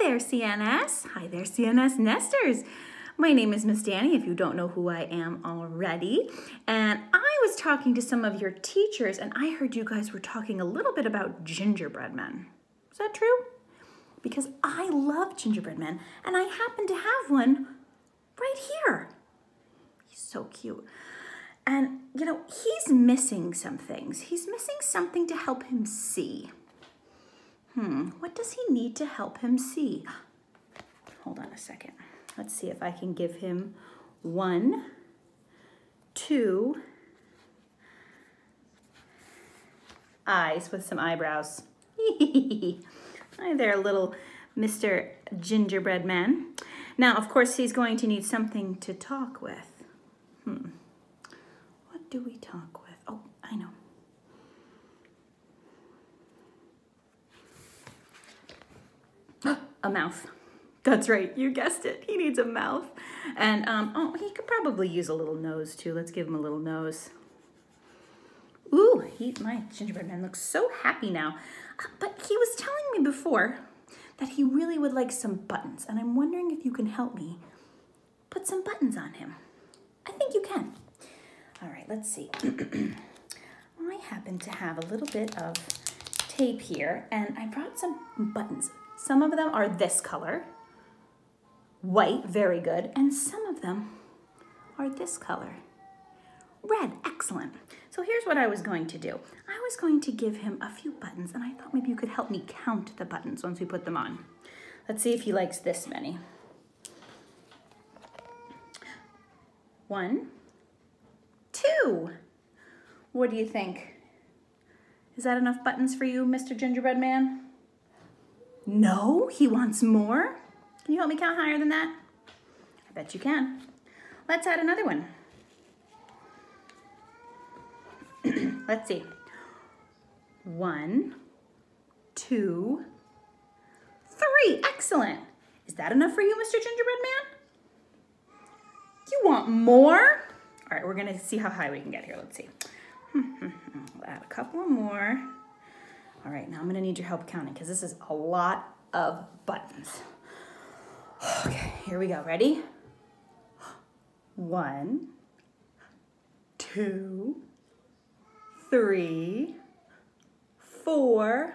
there, CNS. Hi there, CNS Nesters. My name is Miss Danny, if you don't know who I am already. And I was talking to some of your teachers, and I heard you guys were talking a little bit about gingerbread men. Is that true? Because I love gingerbread men, and I happen to have one right here. He's so cute. And, you know, he's missing some things. He's missing something to help him see. Hmm, what does he need to help him see? Hold on a second. Let's see if I can give him one, two eyes with some eyebrows. Hi there, little Mr. Gingerbread Man. Now, of course, he's going to need something to talk with. Hmm. What do we talk with? Oh, I know. A mouth. That's right, you guessed it. He needs a mouth. And, um, oh, he could probably use a little nose too. Let's give him a little nose. Ooh, he, my gingerbread man looks so happy now. Uh, but he was telling me before that he really would like some buttons. And I'm wondering if you can help me put some buttons on him. I think you can. All right, let's see. I happen to have a little bit of tape here and I brought some buttons. Some of them are this color, white, very good, and some of them are this color, red, excellent. So here's what I was going to do. I was going to give him a few buttons and I thought maybe you could help me count the buttons once we put them on. Let's see if he likes this many. One, two. What do you think? Is that enough buttons for you, Mr. Gingerbread Man? No, he wants more? Can you help me count higher than that? I bet you can. Let's add another one. Let's see. One, two, three. Excellent. Is that enough for you, Mr. Gingerbread Man? You want more? All right, we're gonna see how high we can get here. Let's see. we'll add a couple more. All right, now I'm gonna need your help counting because this is a lot of buttons. Okay, here we go. Ready? One, two, three, four,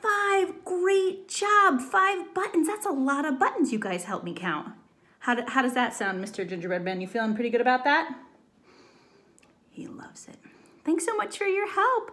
five. Great job. Five buttons. That's a lot of buttons you guys helped me count. How, do, how does that sound, Mr. Gingerbread Man? You feeling pretty good about that? He loves it. Thanks so much for your help.